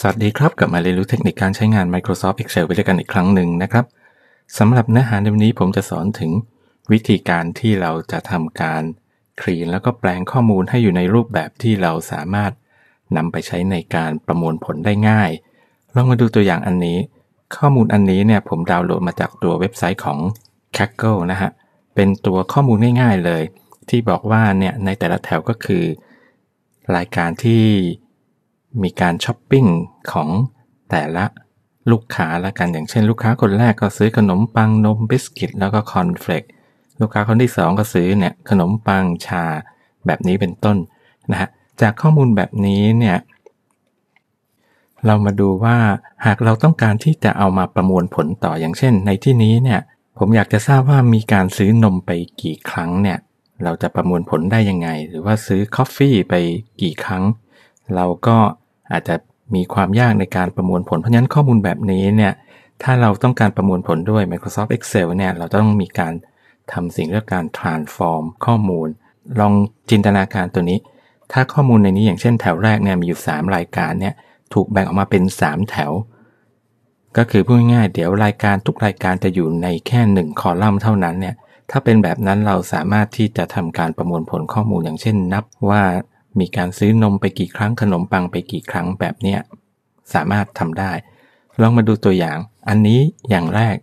สวัสดีครับกลับมาเรียนรู้เทคนิคการใช้งาน Microsoft Excel ไปด้วยกันอีกครั้งหนึ่งนะครับสำหรับเนื้อหาในวันนี้ผมจะสอนถึง วิธีการที่เราจะทำการคลีนแล้วก็แปลงข้อมูลให้อยู่ในรูปแบบที่เราสามารถนำไปใช้ในการประมวลผลได้ง่าย ลองมาดูตัวอย่างอันนี้ ข้อมูลอันนี้เนี่ยผมดาวน์โหลดมาจากตัวเว็บไซต์ของ Kaggle นะฮะเป็นตัวข้อมูลง่าย ๆเลย ที่บอกว่าเนี่ยในแต่ละแถวก็คือ รายการที่ มีการช้อปปิ้งของแต่ละลูกค้าละกันอย่างเช่น ลูกค้าคนแรกก็ซื้อขนมปังนมบิสกิตแล้วก็คอร์นเฟลกลูกค้าคนที่ 2 ก็ซื้อเนี่ยขนมปังชาแบบนี้เป็นต้นนะฮะจากข้อมูลแบบนี้เนี่ยเรามาดูว่าหากเราต้องการที่จะเอามาประมวลผลต่ออย่างเช่น ในที่นี้เนี่ยผมอยากจะทราบว่ามีการซื้อนมไปกี่ครั้งเนี่ยเราจะประมวลผลได้ยังไง หรือว่าซื้อกาแฟไปกี่ครั้ง เราก็ อาจจะมีความยากในการประมวลผล เพราะฉะนั้นข้อมูลแบบนี้เนี่ยถ้าเราต้องการประมวลผลด้วย Microsoft Excel เนี่ยเราต้องมีการทำสิ่งเรียกการ transform ข้อมูล ลองจินตนาการตัวนี้ ถ้าข้อมูลในนี้อย่างเช่นแถวแรกเนี่ยมีอยู่ 3 รายการเนี่ยถูกแบ่งออกมาเป็น 3 แถว ก็คือพูดง่ายๆเดี๋ยวรายการทุกรายการจะอยู่ในแค่ 1 คอลัมน์เท่านั้นเนี่ยถ้าเป็นแบบนั้นเราสามารถที่จะทำการประมวลผลข้อมูลอย่างเช่น นับว่า มีการซื้อนมไปกี่ครั้งขนมปังไปกี่ครั้งแบบเนี้ยสามารถทำได้ ลองมาดูตัวอย่าง อันนี้อย่างแรก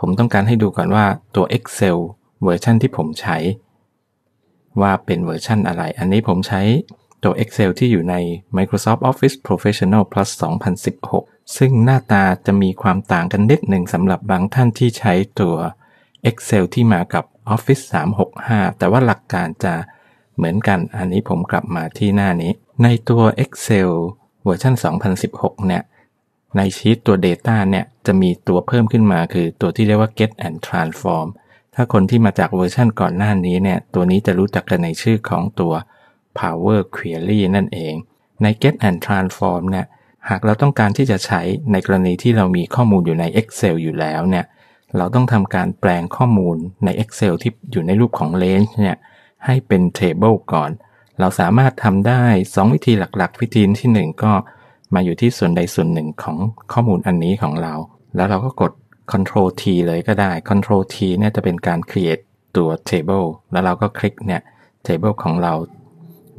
ผมต้องการให้ดูก่อนว่าตัว Excel เวอร์ชันที่ผมใช้ ว่าเป็นเวอร์ชันอะไร อันนี้ผมใช้ตัว Excel ที่อยู่ใน Microsoft Office Professional Plus 2016 ซึ่งหน้าตาจะมีความต่างกันนิดหนึ่งสำหรับบางท่านที่ใช้ตัว Excel ที่มากับ Office 365 แต่ว่าหลักการจะ เหมือนกันอันนี้ผมกลับมาที่หน้านี้ ในตัว Excel เวอร์ชัน2016 เนี่ย ในชีตตัว Data เนี่ย จะมีตัวเพิ่มขึ้นมาคือตัวที่เรียกว่า Get and Transform ถ้าคนที่มาจากเวอร์ชันก่อนหน้านี้เนี่ย ตัวนี้จะรู้จักกันในชื่อของตัว Power Query นั่นเอง ใน Get and Transform เนี่ย หากเราต้องการที่จะใช้ในกรณีที่เรามีข้อมูลอยู่ใน Excel อยู่แล้วเนี่ย เราต้องทำการแปลงข้อมูลใน Excel ที่อยู่ในรูปของ range เนี่ย ให้เป็น table ก่อน เราสามารถทำได้ 2 วิธีหลักๆ วิธีที่ 1 ก็มาอยู่ที่ส่วนใดส่วนหนึ่งของข้อมูลอันนี้ของเรา แล้วเราก็กด Ctrl T เลยก็ได้ Ctrl T เนี่ยจะเป็นการ create ตัว table แล้วเราก็คลิกเนี่ย table ของเรา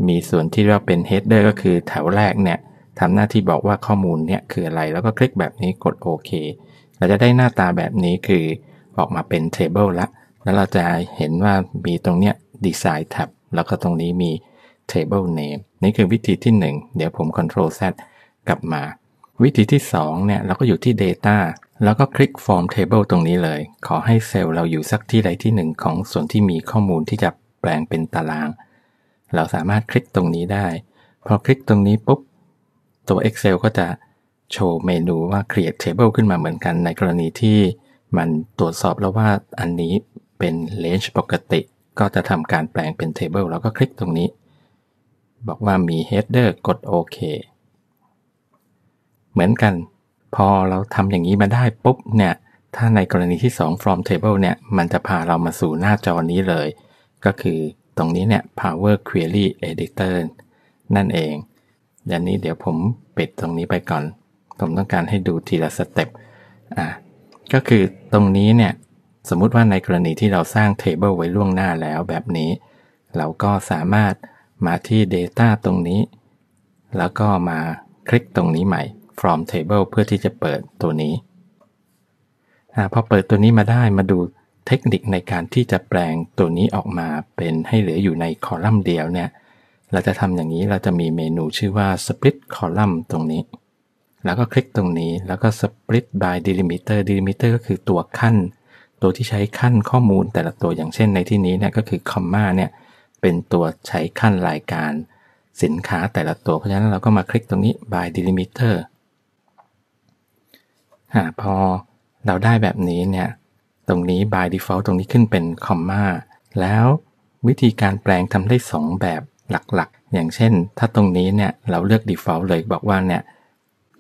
มีส่วนที่เรียกเป็น header ก็คือแถวแรกเนี่ยทำหน้าที่บอกว่าข้อมูลเนี่ยคืออะไร แล้วก็คลิกแบบนี้กดโอเคเราจะได้หน้าตาแบบนี้คือออกมาเป็น table ละ แล้วเราจะเห็นว่ามีตรงเนี้ย Design Tab แล้วก็ตรงนี้มี Table Name นี่คือวิธีที่ 1 เดี๋ยวผม Ctrl Z กลับมา วิธีที่2เนี่ยเราก็อยู่ที่ Data แล้วก็คลิก Form Table ตรงนี้เลย ขอให้เซลล์เราอยู่สักที่ใดที่หนึ่งของส่วนที่มีข้อมูลที่จะแปลงเป็นตาราง เราสามารถคลิกตรงนี้ได้ พอคลิกตรงนี้ปุ๊บ ตัว Excel ก็จะโชว์เมนูว่า Create Table ขึ้นมาเหมือนกันในกรณีที่มันตรวจสอบแล้วว่าอันนี้เป็น range ปกติ ก็จะทำการแปลงเป็น Table แล้วก็คลิกตรงนี้ บอกว่ามี Header กดโอเคเหมือนกัน พอเราทำอย่างนี้มาได้ปุ๊บเนี่ย ถ้าในกรณีที่ 2 from table เนี่ย มันจะพาเรามาสู่หน้าจอนี้เลย ก็คือตรงนี้เนี่ย power query editor นั่นเองดังนี้เดี๋ยวผมปิดตรงนี้ไปก่อน ผมต้องการให้ดูทีละสเต็ปอะก็คือตรงนี้เนี่ย สมมุติว่าในกรณีที่เราสร้าง Table ไว้ล่วงหน้าแล้วแบบนี้ เราก็สามารถมาที่ Data ตรงนี้ แล้วก็มาคลิกตรงนี้ใหม่ from table เพื่อที่จะเปิดตัวนี้พอเปิดตัวนี้มาได้มาดูเทคนิคในการที่จะแปลงตัวนี้ออกมาเป็นให้เหลืออยู่ในคอลัมน์เดียวเนี่ย เราจะทำอย่างนี้เราจะมีเมนูชื่อว่า split column ตรงนี้ แล้วก็คลิกตรงนี้แล้วก็ split by delimiter delimiter ก็คือตัวขั้น ตัวที่ใช้ขั้นข้อมูลแต่ละตัวอย่างเช่นในที่นี้เนี่ยก็คือคอมมาเนี่ยเป็นตัวใช้ขั้นรายการ สินค้าแต่ละตัว เพราะฉะนั้นเราก็มาคลิกตรงนี้ by delimiter หาพอเราได้แบบนี้เนี่ยตรงนี้ by default ตรงนี้ขึ้นเป็นคอมมาแล้ววิธีการแปลงทำได้ 2 แบบหลักๆ อย่างเช่น ถ้าตรงนี้เนี่ยเราเลือก default เลยบอกว่าเนี่ย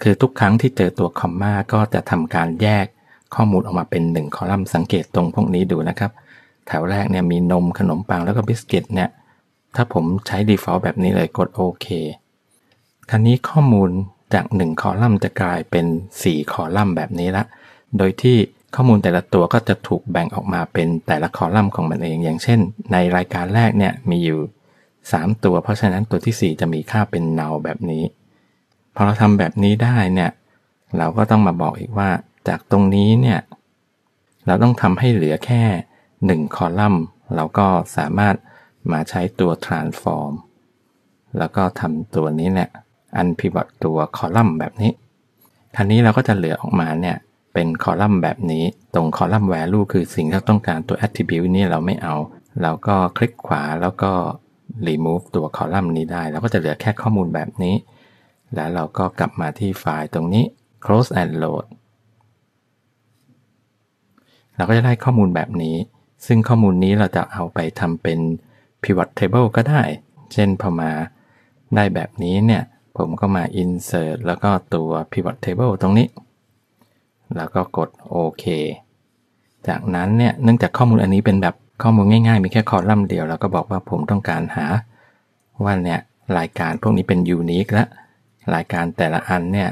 คือทุกครั้งที่เจอตัวคอมมาก็จะทำการแยก ข้อมูลออกมาเป็น1คอลัมน์สังเกตตรงพวกนี้ดูนะครับ แถวแรกเนี่ยมีนมขนมปังแล้วก็บิสกิตเนี่ย ถ้าผมใช้ default แบบนี้เลยกดโอเคคราวนี้ข้อมูลจาก 1 คอลัมน์จะกลายเป็น 4 คอลัมน์แบบนี้ละ โดยที่ข้อมูลแต่ละตัวก็จะถูกแบ่งออกมาเป็นแต่ละคอลัมน์ของมันเอง อย่างเช่น ในรายการแรกเนี่ยมีอยู่ 3 ตัว เพราะฉะนั้นตัวที่ 4 จะมีค่าเป็น null แบบนี้ พอเราทำแบบนี้ได้เนี่ย เราก็ต้องมาบอกอีกว่า จากตรงนี้เนี่ยเราต้องทำให้เหลือแค่ 1 คอลัมน์ เราก็สามารถมาใช้ตัว transform แล้วก็ทำตัวนี้เนี่ย unpivot ตัวคอลัมน์แบบนี้คันนี้เราก็จะเหลือออกมาเนี่ยเป็นคอลัมน์แบบนี้ ตรงคอลัมน์ value คือสิ่งที่เราต้องการตัว attribute นี้เราไม่เอา เราก็คลิกขวาแล้วก็ remove ตัวคอลัมน์นี้ได้ เราก็จะเหลือแค่ข้อมูลแบบนี้ แล้วเราก็กลับมาที่ไฟล์ตรงนี้ close and load เราก็จะได้ข้อมูลแบบนี้ ซึ่งข้อมูลนี้เราจะเอาไปทำเป็น pivot table ก็ได้ เช่นพอมาได้แบบนี้เนี่ย ผมก็มา insert แล้วก็ตัว pivot table ตรงนี้ แล้วก็กดโอเคจากนั้นเนี่ยเนื่องจากข้อมูลอันนี้เป็นแบบข้อมูลง่ายๆ มีแค่คอลัมน์เดียว แล้วก็บอกว่าผมต้องการหา ว่าเนี่ยรายการพวกนี้เป็น unique และรายการแต่ละอันเนี่ย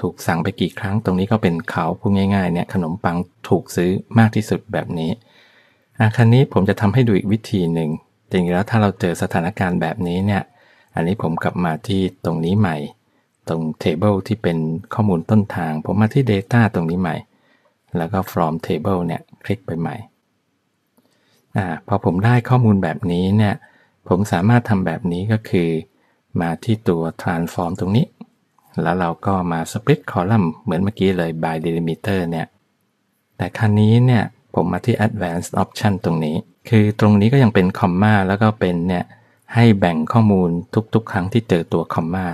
ถูกสั่งไปกี่ครั้งตรงนี้ก็เป็นเขาพูดง่ายๆเนี่ยขนมปังถูกซื้อมากที่สุดแบบนี้อาคันนี้ผมจะทำให้ดูอีกวิธีหนึ่งจริงๆแล้วถ้าเราเจอสถานการณ์แบบนี้เนี่ย อันนี้ผมกลับมาที่ตรงนี้ใหม่ ตรง table ที่เป็นข้อมูลต้นทาง ผมมาที่ data ตรงนี้ใหม่ แล้วก็ from table เนี่ยคลิกไปใหม่อ่าพอผมได้ข้อมูลแบบนี้เนี่ย ผมสามารถทำแบบนี้ก็คือ มาที่ตัว transform ตรงนี้ แล้วเราก็มา split column เหมือนเมื่อกี้เลย by delimiter เนี่ย แต่ครั้นี้เนี่ยผมมาที่ advanced option ตรงนี้ คือตรงนี้ก็ยังเป็นคอมมาแล้วก็เป็นเนี่ยให้แบ่งข้อมูลทุกๆ ครั้งที่เจอตัวคอมมา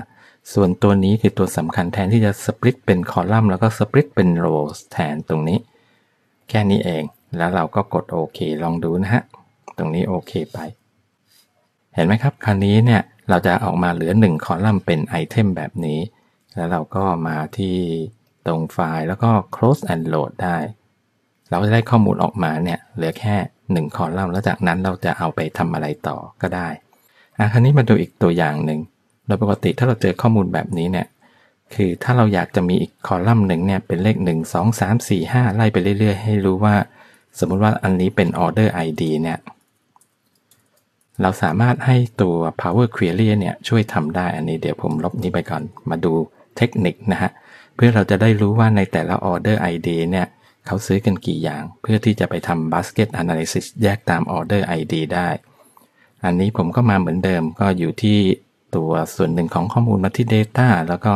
ส่วนตัวนี้คือตัวสำคัญแทนที่จะ split เป็นคอลัมน์แล้วก็ split เป็น rows แทนตรงนี้ แค่นี้เอง แล้วเราก็กดโอเคลองดูนะฮะ ตรงนี้โอเคไป เห็นไหมครับ คราวนี้เนี่ยเราจะออกมาเหลือ 1 คอลัมน์เป็นไอเทมแบบนี้ แล้วเราก็มาที่ตรงไฟล์แล้วก็ close and load ได้ เราจะได้ข้อมูลออกมาเนี่ยเหลือแค่ 1 คอลัมน์แล้วจากนั้นเราจะเอาไปทำอะไรต่อก็ได้อะคราวนี้มาดูอีกตัวอย่างหนึ่งโดยปกติถ้าเราเจอข้อมูลแบบนี้เนี่ยคือถ้าเราอยากจะมีอีกคอลัมน์หนึ่งเนี่ยเป็นเลข 1 2 3 4 5 ไล่ไปเรื่อย ๆ ให้รู้ว่า สมมุติว่าอันนี้เป็น order ID เนี่ยเราสามารถให้ตัว power query เนี่ยช่วยทำได้อันนี้เดี๋ยวผมลบนี้ไปก่อนมาดู เทคนิคนะฮะเพื่อเราจะได้รู้ว่าในแต่ละออเดอร์ ID เนี่ยเขาซื้อกันกี่อย่าง เพื่อที่จะไปทำ basket analysis แยกตามออเดอร์ ID ได้ อันนี้ผมก็มาเหมือนเดิมก็อยู่ที่ตัวส่วนหนึ่งของข้อมูลมาที่ data แล้วก็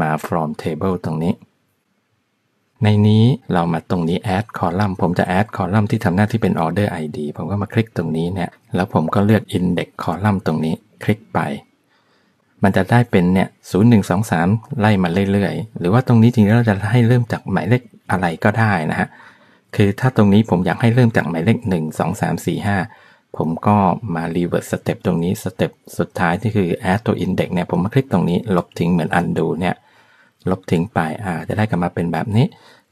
มา from table ตรงนี้ ในนี้เรามาตรงนี้ add column ผมจะ add column ที่ทำหน้าที่เป็น order ID ผมก็มาคลิกตรงนี้เนี่ยแล้วผมก็เลือก index column ตรงนี้ คลิกไป มันจะได้เป็นเนี่ยศูนย์หนึ่งสองสามไล่มาเรื่อยๆ หรือว่าตรงนี้จริงๆเราจะให้เริ่มจากหมายเลขอะไรก็ได้นะฮะ คือถ้าตรงนี้ผมอยากให้เริ่มจากหมายเลขหนึ่งสองสามสี่ห้าผมก็มา reverse step ตรงนี้สเต็ปสุดท้ายที่คือ add ตัว index เนี่ย ผมมาคลิกตรงนี้ ลบทิ้งเหมือน undo เนี่ย ลบทิ้งไป อ่า จะได้กลับมาเป็นแบบนี้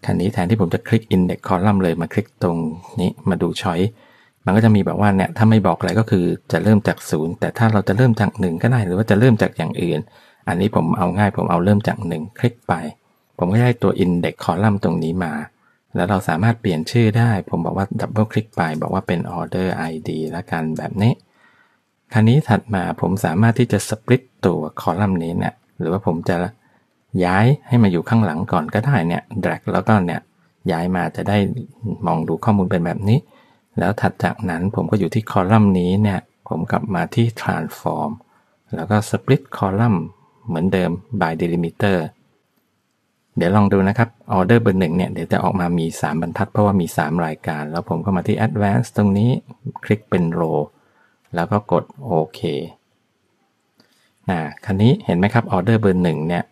คันนี้แทนที่ผมจะคลิก index column เลย มาคลิกตรงนี้ มาดู choice มันก็จะมีแบบว่าเนี่ยถ้าไม่บอกอะไรก็คือจะเริ่มจากศูนย์แต่ถ้าเราจะเริ่มจากหนึ่งก็ได้หรือว่าจะเริ่มจากอย่างอื่น อันนี้ผมเอาง่ายผมเอาเริ่มจากหนึ่งคลิกไป ผมก็ได้ตัว index column ตรงนี้มา แล้วเราสามารถเปลี่ยนชื่อได้ ผมบอกว่าดับเบิลคลิกไปบอกว่าเป็น order id ละกันแบบนี้คราวนี้ถัดมาผมสามารถที่จะ split ตัวคอลัมน์นี้เนี่ยหรือว่าผมจะย้ายให้มาอยู่ข้างหลังก่อนก็ได้เนี่ย drag แล้วก็เนี่ยย้ายมาจะได้มองดูข้อมูลเป็นแบบนี้ แล้วถัดจากนั้นผมก็อยู่ที่คอลัมน์นี้เนี่ย ผมกลับมาที่ transform แล้วก็ split column เหมือนเดิม by delimiter เดี๋ยวลองดูนะครับ order เบอร์หนึ่งเนี่ย เดี๋ยวจะออกมามี 3 บรรทัดเพราะว่ามี 3 รายการ แล้วผมก็มาที่ advanced ตรงนี้คลิกเป็น row แล้วก็กดโอเคอ่าคราวนี้เห็นไหมครับ order เบอร์หนึ่งเนี่ย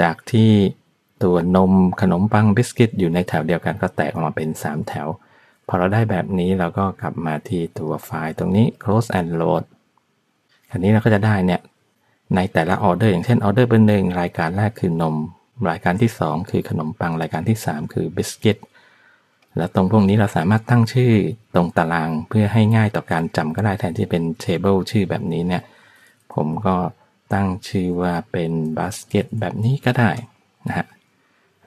จากที่ตัวนมขนมปังบิสกิตอยู่ในแถวเดียวกันก็แตกออกมาเป็น 3 แถว พอเราได้แบบนี้เราก็กลับมาที่ตัวไฟล์ตรงนี้ close and load อันนี้เราก็จะได้เนี่ยในแต่ละออเดอร์อย่างเช่นออเดอร์เบอร์หนึ่งรายการแรกคือนม รายการที่ 2 คือขนมปังรายการที่ 3 คือบิสกิตแล้วตรงพวกนี้เราสามารถตั้งชื่อตรงตารางเพื่อให้ง่ายต่อการจำก็ได้แทนที่เป็น table ชื่อแบบนี้เนี่ย ผมก็ตั้งชื่อว่าเป็น basket แบบนี้ก็ได้นะฮะ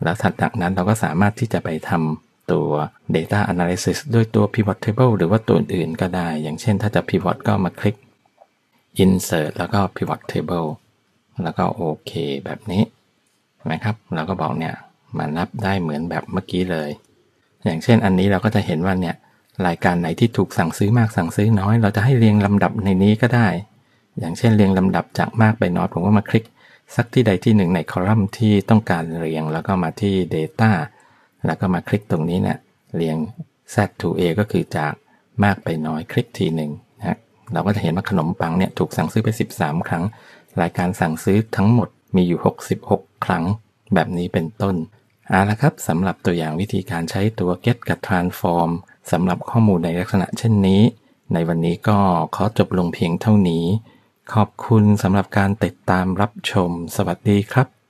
แล้วถัดจากนั้นเราก็สามารถที่จะไปทำ ตัว data analysis ด้วยตัว pivot table หรือว่าตัวอื่นก็ได้ อย่างเช่นถ้าจะ pivot ก็มาคลิก insert แล้วก็ pivot table แล้วก็โอเคแบบนี้นะครับ เราก็บอกเนี่ยมานับได้เหมือนแบบเมื่อกี้เลย อย่างเช่นอันนี้เราก็จะเห็นว่าเนี่ยรายการไหนที่ถูกสั่งซื้อมากสั่งซื้อน้อย เราจะให้เรียงลำดับในนี้ก็ได้ อย่างเช่นเรียงลำดับจากมากไปน้อยผมก็มาคลิกสักที่ใดที่หนึ่งในคอลัมน์ที่ต้องการเรียงแล้วก็มาที่ Data แล้วก็มาคลิกตรงนี้เนี่ยเรียง Z to A ก็คือจากมากไปน้อยคลิกทีหนึ่งนะเราก็จะเห็นว่าขนมปังเนี่ยถูกสั่งซื้อไป 13 ครั้ง รายการสั่งซื้อทั้งหมดมีอยู่ 66 ครั้ง แบบนี้เป็นต้นเอาละครับสำหรับตัวอย่างวิธีการใช้ตัว get กับ transform สำหรับข้อมูลในลักษณะเช่นนี้ ในวันนี้ก็ขอจบลงเพียงเท่านี้ ขอบคุณสำหรับการติดตามรับชม สวัสดีครับ